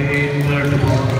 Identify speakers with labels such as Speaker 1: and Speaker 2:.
Speaker 1: again, word